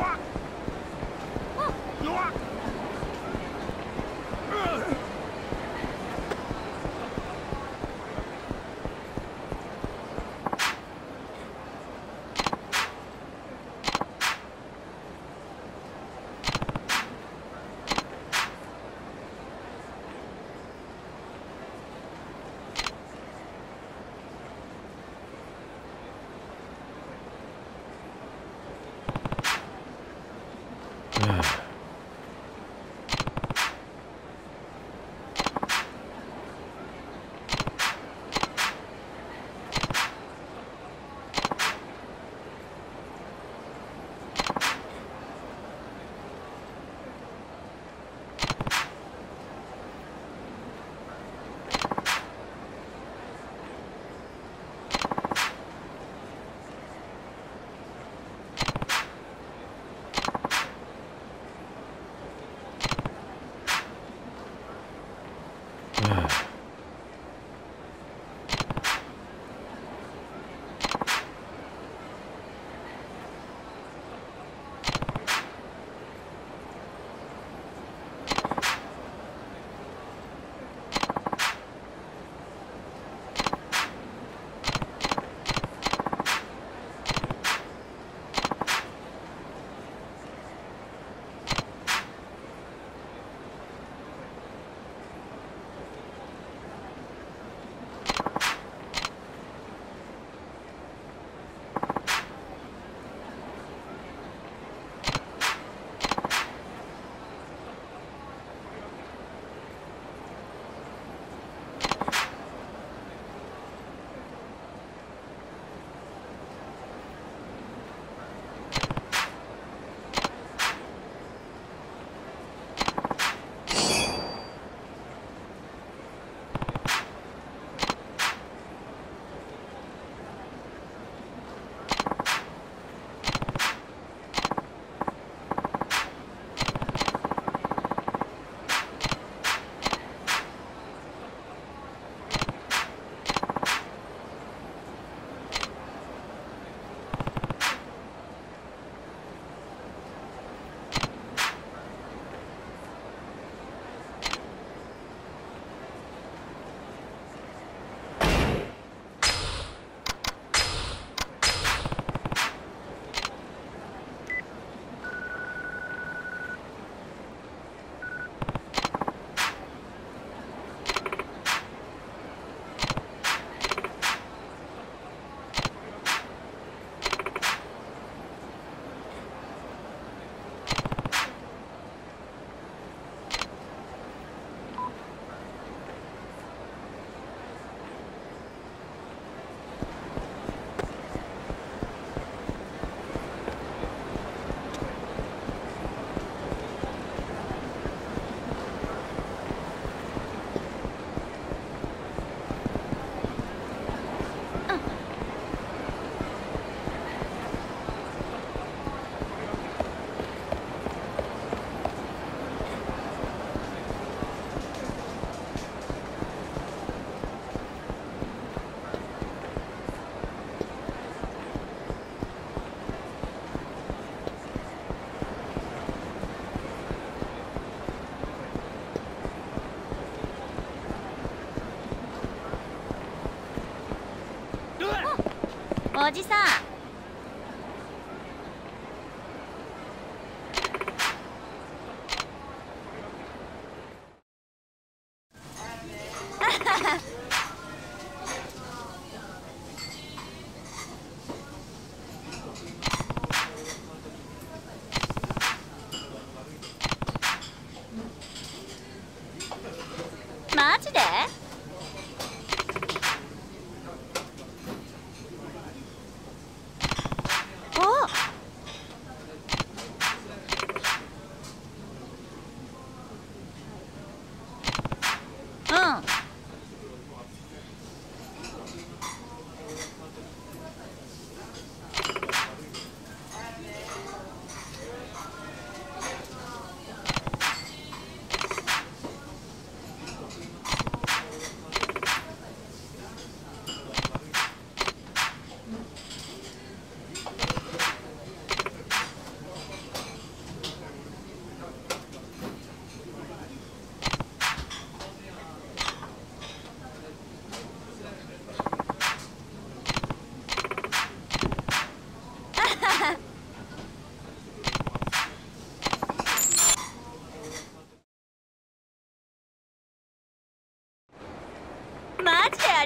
walk. おじさん。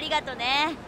ありがとね。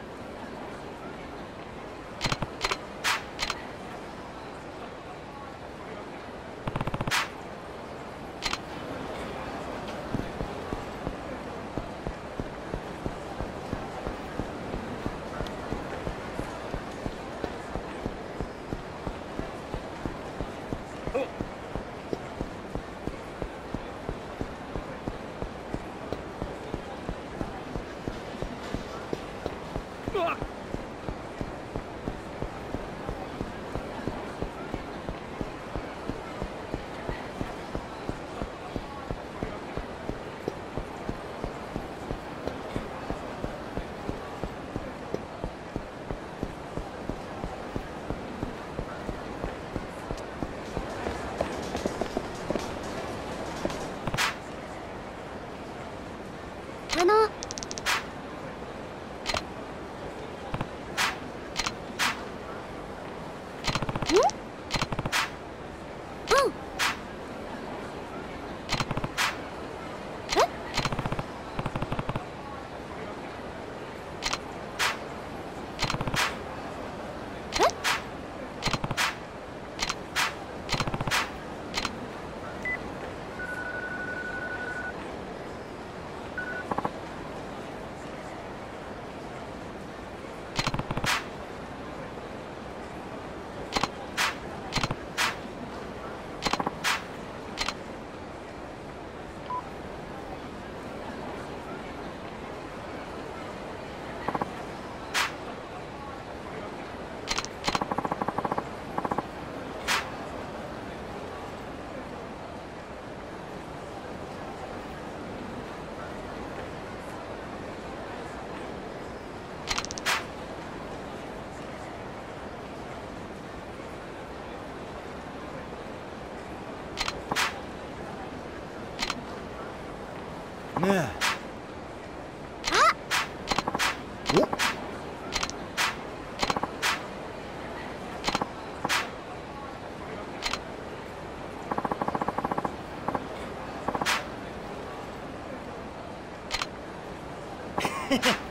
嘿 嘿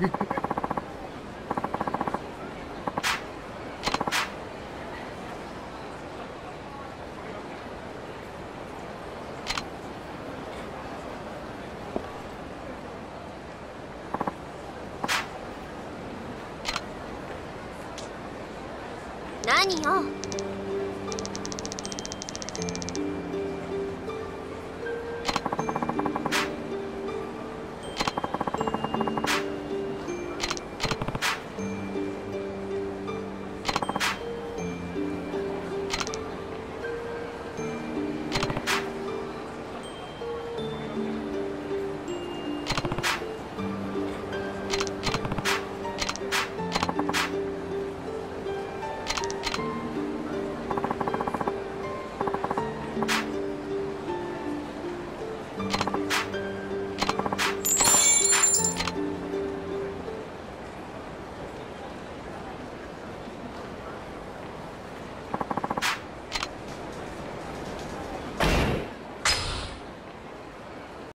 何よ？